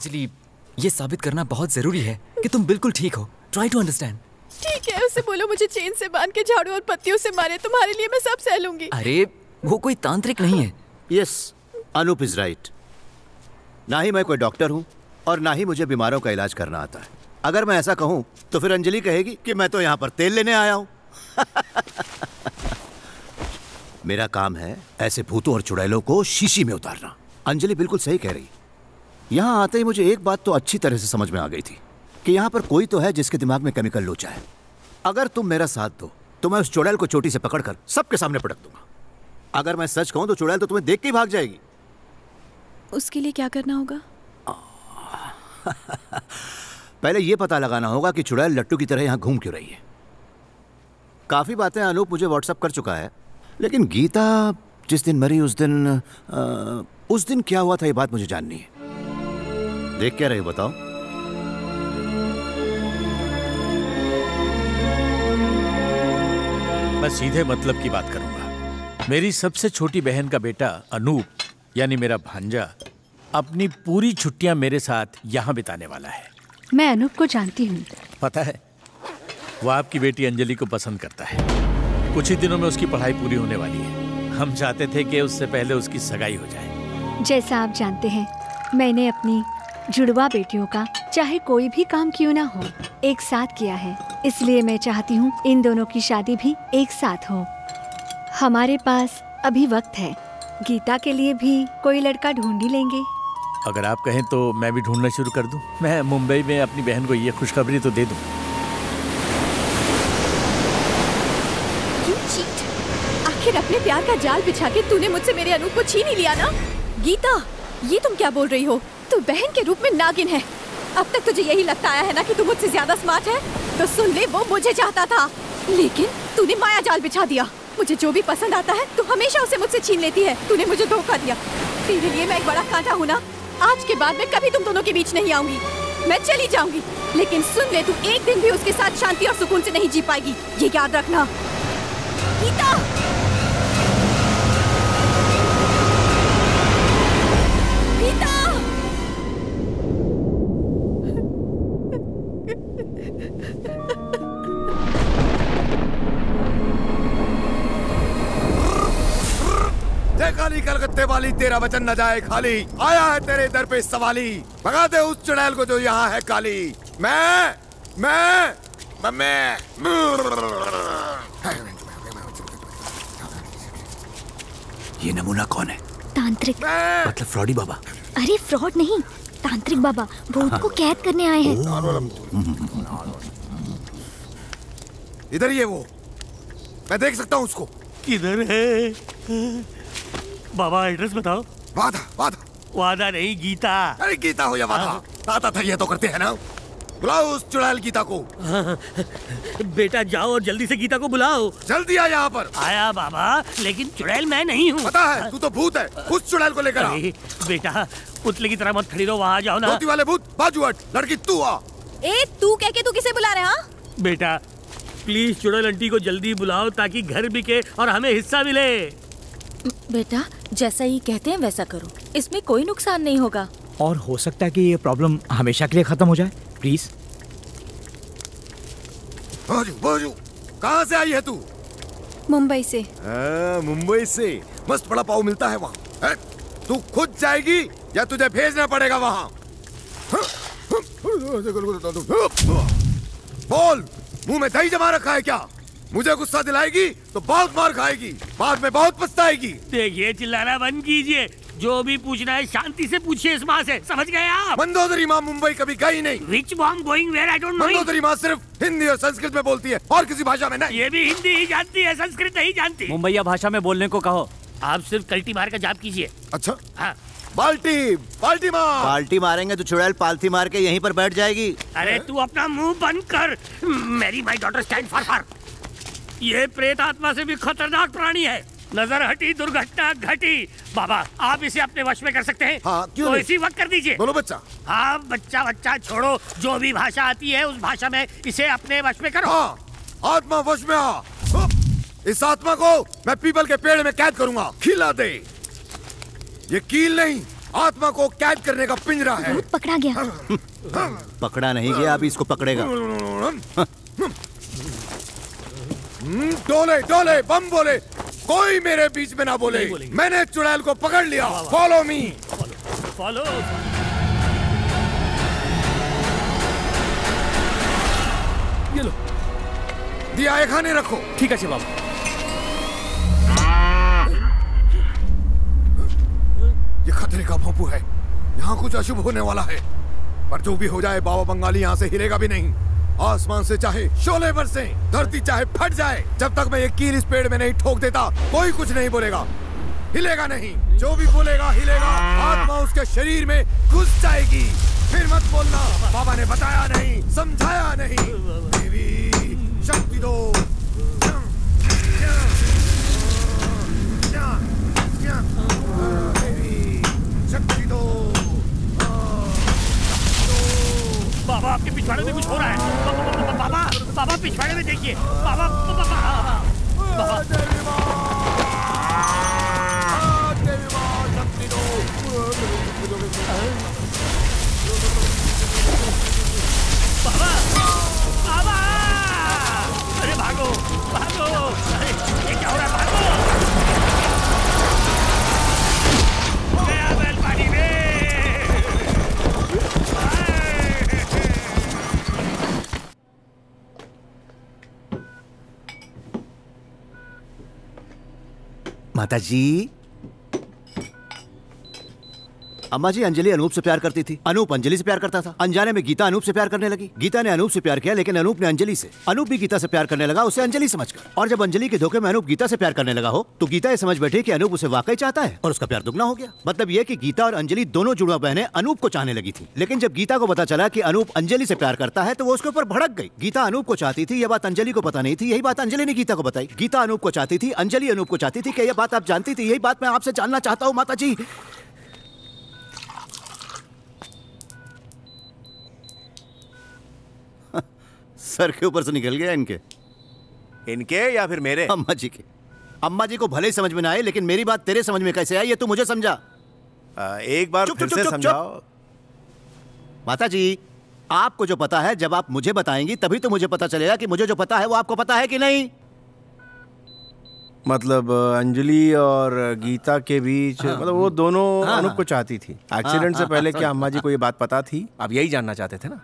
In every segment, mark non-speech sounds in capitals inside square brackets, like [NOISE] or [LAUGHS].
अंजलि ये साबित करना बहुत ज़रूरी है कि तुम बिल्कुल ठीक हो। ट्राई टू अंडरस्टैंड ठीक है उसे बोलो मुझे चेन से बाँध के झाड़ू और पत्तियों से मारे तुम्हारे लिए मैं सब सह लूँगी। अरे वो कोई तांत्रिक नहीं है। यस अनूप इज़ राइट ना ही मैं कोई डॉक्टर हूँ और ना ही मुझे बीमारों का इलाज करना आता है। अगर मैं ऐसा कहूँ तो फिर अंजलि कहेगी कि मैं तो यहाँ पर तेल लेने आया हूँ। [LAUGHS] मेरा काम है ऐसे भूतों और चुड़ैलों को शीशी में उतारना। अंजलि बिल्कुल सही कह रही। यहाँ आते ही मुझे एक बात तो अच्छी तरह से समझ में आ गई थी कि यहाँ पर कोई तो है जिसके दिमाग में केमिकल लोचा है। अगर तुम मेरा साथ दो तो मैं उस चुड़ैल को चोटी से पकड़कर सबके सामने पटक दूँगा। अगर मैं सच कहूँ तो चुड़ैल तो तुम्हें देख के ही भाग जाएगी। उसके लिए क्या करना होगा? [LAUGHS] पहले ये पता लगाना होगा कि चुड़ैल लट्टू की तरह यहाँ घूम क्यों रही है। काफ़ी बातें अनूप मुझे व्हाट्सअप कर चुका है लेकिन गीता जिस दिन मरी उस दिन आ, उस दिन क्या हुआ था ये बात मुझे जाननी है। देख क्या रही हो बताओ। मैं सीधे मतलब की बात करूँगा। मेरी सबसे छोटी बहन का बेटा अनूप यानी मेरा भांजा अपनी पूरी छुट्टियाँ मेरे साथ यहाँ बिताने वाला है। मैं अनूप को जानती हूँ। पता है वो आपकी बेटी अंजलि को पसंद करता है। कुछ ही दिनों में उसकी पढ़ाई पूरी होने वाली है। हम चाहते थे कि उससे पहले उसकी सगाई हो जाए। जैसा आप जानते हैं मैंने अपनी जुड़वा बेटियों का चाहे कोई भी काम क्यों ना हो एक साथ किया है। इसलिए मैं चाहती हूँ इन दोनों की शादी भी एक साथ हो। हमारे पास अभी वक्त है। गीता के लिए भी कोई लड़का ढूंढ ही लेंगे। अगर आप कहें तो मैं भी ढूंढना शुरू कर दूँ। मैं मुंबई में अपनी बहन को ये खुशखबरी तो दे दूँ। आखिर अपने प्यार का जाल बिछा के तूने मुझसे मेरे अनूप को छीन ही लिया ना? गीता ये तुम क्या बोल रही हो? तू बहन के रूप में नागिन है। अब तक तुझे यही लगता आया है ना कि तू मुझसे ज़्यादा स्मार्ट है? तो सुन ले, वो मुझे चाहता था। लेकिन तूने माया जाल बिछा दिया। मुझे जो भी पसंद आता है, तू हमेशा उसे मुझसे छीन लेती है। तूने मुझे धोखा दिया। तेरे लिए मैं एक बड़ा कांटा हूँ ना? आज के बाद मैं कभी तुम दोनों के बीच नहीं आऊँगी। मैं चली जाऊँगी। लेकिन सुन ले, तू एक दिन भी उसके साथ शांति और सुकून से नहीं जी पाएगी। ये याद रखना। गीता! जय कलकत्ते वाली तेरा वचन न जाए खाली। आया है तेरे दर पे सवाली। भगा दे उस चुड़ैल को जो यहाँ है काली। मैं मैं मैं, मैं। ये नमूना कौन है? तांत्रिक। मतलब फ्रॉडी बाबा। अरे फ्रॉड नहीं तांत्रिक बाबा। भूत को कैद करने आए हैं। इधर ही है वो। मैं देख सकता हूँ उसको। किधर है? बाबा एड्रेस बताओ। वादा वादा। वादा नहीं गीता। अरे गीता हो या वादा? आता था ये तो करते हैं ना। बुलाओ उस चुड़ैल गीता को। बेटा जाओ और जल्दी से गीता को बुलाओ। जल्दी आ यहाँ पर। आया बाबा लेकिन चुड़ैल मैं नहीं हूँ। पता है तू तो भूत है। उस चुड़ैल को लेकर बेटा पुतले की तरह मत खड़ी रहो वहाँ जाओ ना। वाले भूत बाजू हट। लड़की तू आ। ए तू कह के तू किसे बुला रहे हाँ बेटा प्लीज़ चुड़ैल आंटी को जल्दी बुलाओ ताकि घर बिके और हमें हिस्सा मिले। बेटा जैसा ये कहते हैं वैसा करो इसमें कोई नुकसान नहीं होगा और हो सकता है कि ये प्रॉब्लम हमेशा के लिए खत्म हो जाए प्लीज़ बाजू बाजू कहाँ से आई है तू मुंबई से हाँ, मुंबई से मस्त बड़ा पाव मिलता है वहाँ तू खुद जाएगी या तुझे भेजना पड़ेगा वहाँ बोल मुँह में दही जमा रखा है क्या मुझे गुस्सा दिलाएगी तो बहुत मार खाएगी। बाद में बहुत पछताएगी। देखिए चिल्लाना बंद कीजिए। जो भी पूछना है शांति से पूछिए इस माँ से। समझ गए आप? मंदोदरी माँ मुंबई कभी गई नहीं। Which bomb going where I don't know Mandodari माँ सिर्फ़ हिंदी और संस्कृत में बोलती है और किसी भाषा में नहीं। ये भी हिंदी ही जानती है संस्कृत नहीं जानती। मुंबईया भाषा में बोलने को कहो। आप सिर्फ़ कल्टी मार का जाप कीजिए। अच्छा। हाँ। बाल्टी बाल्टी माँ। बाल्टी मारेंगे तो चुड़ैल पालथी मार के यहीं पर बैठ जाएगी। अरे तू अपना मुँह बंद कर। मेरी my daughter stand for for ये प्रेत आत्मा से भी खतरनाक प्राणी है। नज़र हटी दुर्घटना घटी। बाबा आप इसे अपने वश में कर सकते हैं। हाँ, क्यों तो नहीं? इसी वक्त कर दीजिए। बोलो बच्चा। हाँ बच्चा बच्चा छोड़ो। जो भी भाषा आती है उस भाषा में इसे अपने वश में करो। हाँ आत्मा वश में आ इस आत्मा को मैं पीपल के पेड़ में कैद करूँगा। खिला दे। ये कील नहीं आत्मा को कैद करने का पिंजरा है। पकड़ा गया। पकड़ा नहीं गया अभी इसको पकड़ेगा। हम्म, हम्म, डोले डोले बम बोले। कोई मेरे बीच में ना बोले। मैंने चुड़ैल को पकड़ लिया। फॉलो मी फॉलो ये लो। दिया खाने रखो। ठीक है बाबू। ये खतरे का भोपू है। यहाँ कुछ अशुभ होने वाला है। पर जो भी हो जाए बाबा बंगाली यहाँ से हिलेगा भी नहीं। आसमान से चाहे शोले बरसे धरती चाहे फट जाए, जब तक मैं ये कील इस पेड़ में नहीं ठोक देता, कोई कुछ नहीं बोलेगा। हिलेगा नहीं, जो भी बोलेगा, हिलेगा, आत्मा उसके शरीर में घुस जाएगी। फिर मत बोलना, बाबा ने बताया नहीं, समझाया नहीं। देवी, शक्ति दो। 叶 माता जी अम्मा जी, अंजलि अनूप से प्यार करती थी। अनूप अंजलि से प्यार करता था। अनजाने में गीता अनूप से प्यार करने लगी। गीता ने अनूप से प्यार किया, लेकिन अनूप ने अंजलि से। अनूप भी गीता से प्यार करने लगा, उसे अंजलि समझकर। और जब अंजलि के धोखे में अनूप गीता से प्यार करने लगा हो तो गीता ये समझ बैठी की अनूप उसे वाकई चाहता है और उसका प्यार दुगना हो गया। मतलब ये कि गीता और अंजलि दोनों जुड़वा बहने अनूप को चाहने लगी थी। लेकिन जब गीता को पता चला की अनूप अंजलि से प्यार करता है तो वो उसके ऊपर भड़क गई। गीता अनूप को चाहती थी यह बात अंजलि को पता नहीं थी, यही बात अंजलि ने गीता को बताई। गीता अनूप को चाहती थी, अंजलि अनूप को चाहती थी कि यह बात आप जानती थी, यही बात मैं आपसे जानना चाहता हूँ माता जी सर के ऊपर से निकल गया इनके। इनके या फिर मेरे? अम्मा जी के। अम्मा जी को भले ही समझ में ना आए लेकिन मेरी बात तेरे समझ में कैसे आई ये तू मुझे समझा। आ, एक बार चुप, फिर चुप, से चुप, समझाओ। माता जी आपको जो पता है जब आप मुझे बताएँगी तभी तो मुझे पता चलेगा कि मुझे जो पता है वो आपको पता है कि नहीं। मतलब अंजलि और गीता के बीच हाँ, मतलब वो दोनों हाँ, अनूप हाँ। को चाहती थी। एक्सीडेंट से हाँ, पहले हाँ, क्या अम्मा जी को ये बात पता थी? आप यही जानना चाहते थे ना?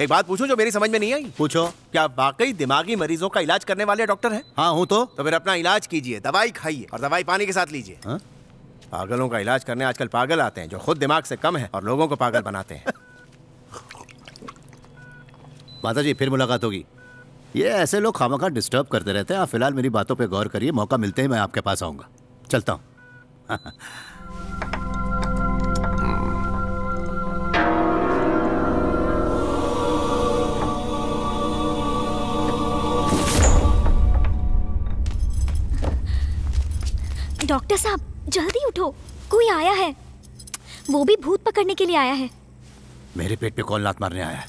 एक बात पूछूँ जो मेरी समझ में नहीं आई? पूछो। क्या वाकई दिमागी मरीजों का इलाज करने वाले डॉक्टर हैं? हाँ हूँ तो। तो फिर अपना इलाज कीजिए दवाई खाइए और दवाई पानी के साथ लीजिए। हाँ? पागलों का इलाज करने आजकल पागल आते हैं जो खुद दिमाग से कम है और लोगों को पागल बनाते हैं। [LAUGHS] माता जी फिर मुलाकात होगी। ये ऐसे लोग खामा खामखा डिस्टर्ब करते रहते हैं। आप फ़िलहाल मेरी बातों पर गौर करिए मौका मिलते ही मैं आपके पास आऊँगा। चलता हूँ। [LAUGHS] डॉक्टर साहब जल्दी उठो। कोई आया है? वो भी भूत पकड़ने के लिए आया है। मेरे पेट पे कौन लात मारने आया है?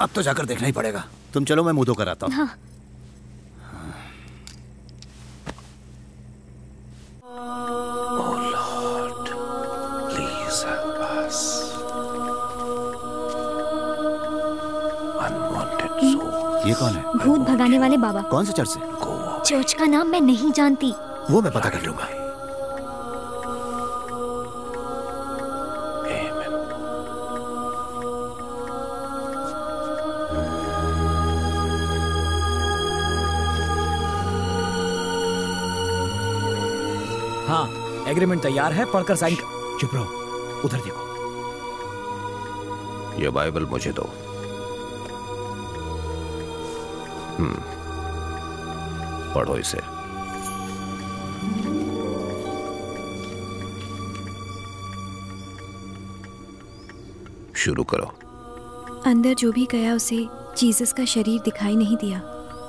अब तो जाकर देखना ही पड़ेगा। तुम चलो मैं मुँह धो कर आता हूँ। हाँ। ये कौन है? भूत भगाने वाले बाबा। कौन से चर्च से? चर्च का नाम मैं नहीं जानती। वो मैं पता कर लूँगा। हाँ एग्रीमेंट तैयार है पढ़कर साइन कर चुप रहो उधर देखो। ये बाइबल मुझे दो। हम्म पढ़ो इसे। शुरू करो। अंदर जो भी गया उसे जीसस का शरीर दिखाई नहीं दिया।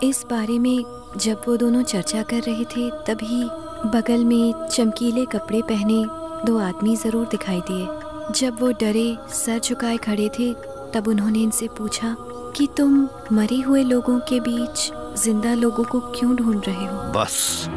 इस बारे में जब वो दोनों चर्चा कर रहे थे तभी बगल में चमकीले कपड़े पहने दो आदमी ज़रूर दिखाई दिए। जब वो डरे सर झुकाए खड़े थे तब उन्होंने इनसे पूछा कि तुम मरे हुए लोगों के बीच ज़िंदा लोगों को क्यों ढूंढ रहे हो? बस।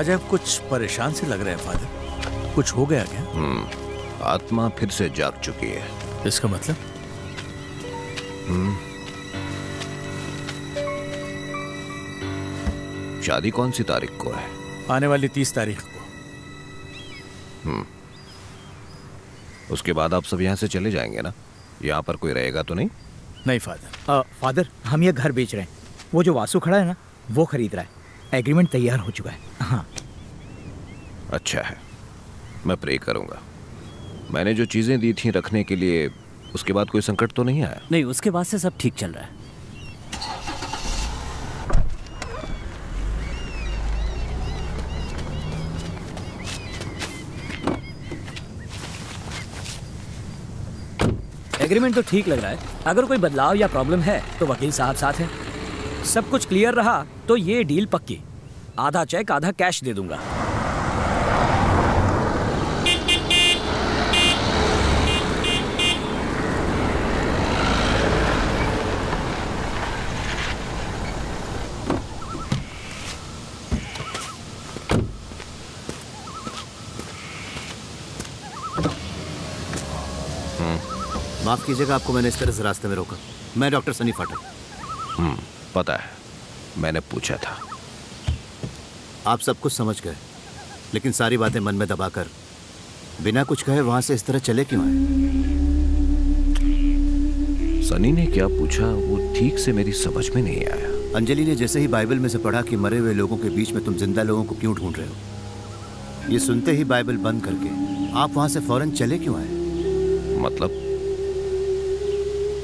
आज आप कुछ परेशान से लग रहे हैं फादर। कुछ हो गया क्या? हम्म आत्मा फिर से जाग चुकी है। इसका मतलब? हम्म। शादी कौन सी तारीख को है? आने वाली तीस तारीख को। हम्म। उसके बाद आप सब यहाँ से चले जाएँगे ना? यहाँ पर कोई रहेगा तो नहीं? नहीं फादर। आ, फादर हम ये घर बेच रहे हैं। वो जो वासु खड़ा है ना वो खरीद रहा है। एग्रीमेंट तैयार हो चुका है। हाँ। अच्छा है। मैं प्रे करूँगा। मैंने जो चीज़ें दी थी रखने के लिए उसके बाद कोई संकट तो नहीं आया? नहीं उसके बाद से सब ठीक चल रहा है। एग्रीमेंट तो ठीक लग रहा है। अगर कोई बदलाव या प्रॉब्लम है तो वकील साहब साथ हैं। सब कुछ क्लियर रहा तो ये डील पक्की। आधा चेक आधा कैश दे दूँगा। माफ़ कीजिएगा आपको मैंने इस तरह से रास्ते में रोका। मैं डॉक्टर सनी फाटक हम्म। पता है मैंने पूछा था। आप सब कुछ समझ गए लेकिन सारी बातें मन में दबाकर बिना कुछ कहे वहाँ से इस तरह चले क्यों आए सनी ने क्या पूछा वो ठीक से मेरी समझ में नहीं आया। अंजलि ने जैसे ही बाइबल में से पढ़ा कि मरे हुए लोगों के बीच में तुम ज़िंदा लोगों को क्यों ढूंढ रहे हो ये सुनते ही बाइबल बंद करके आप वहाँ से फ़ौरन चले क्यों आए मतलब?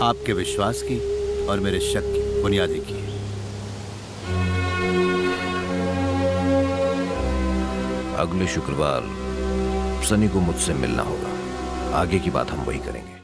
आपके विश्वास की और मेरे शक की बुनियाद एक अगले शुक्रवार सनी को मुझसे मिलना होगा। आगे की बात हम वही करेंगे।